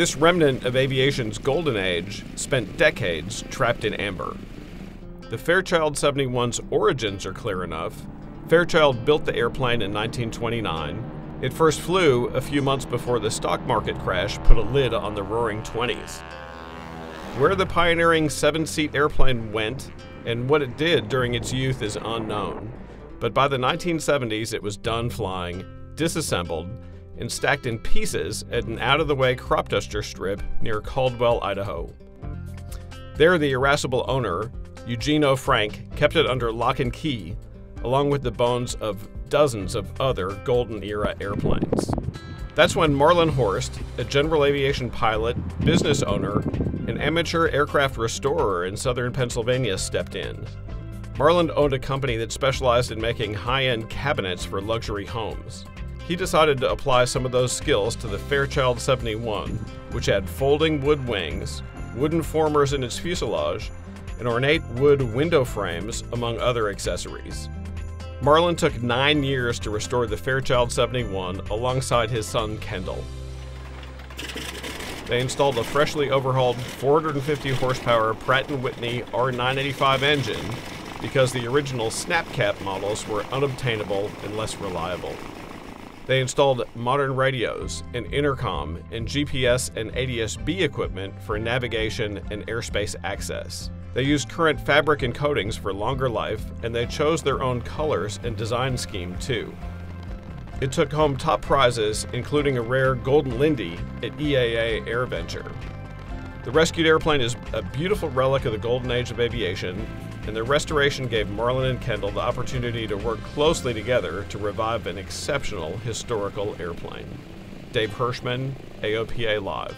This remnant of aviation's golden age spent decades trapped in amber. The Fairchild 71's origins are clear enough. Fairchild built the airplane in 1929. It first flew a few months before the stock market crash put a lid on the roaring 20s. Where the pioneering seven seat airplane went and what it did during its youth is unknown. But by the 1970s, it was done flying, disassembled, and stacked in pieces at an out of the way crop duster strip near Caldwell, Idaho. There, the irascible owner, Eugene O. Frank, kept it under lock and key, along with the bones of dozens of other Golden Era airplanes. That's when Marlin Horst, a general aviation pilot, business owner, and amateur aircraft restorer in southern Pennsylvania, stepped in. Marlin owned a company that specialized in making high end cabinets for luxury homes. He decided to apply some of those skills to the Fairchild 71, which had folding wood wings, wooden formers in its fuselage, and ornate wood window frames, among other accessories. Marlin took nine years to restore the Fairchild 71 alongside his son Kendall. They installed a freshly overhauled 450 horsepower Pratt & Whitney R985 engine because the original Snapcat models were unobtainable and less reliable. They installed modern radios, an intercom, and GPS and ADS-B equipment for navigation and airspace access. They used current fabric and coatings for longer life, and they chose their own colors and design scheme too. It took home top prizes, including a rare Golden Lindy at EAA AirVenture. The rescued airplane is a beautiful relic of the golden age of aviation, and their restoration gave Marlin and Kendall the opportunity to work closely together to revive an exceptional historical airplane. Dave Hirschman, AOPA Live.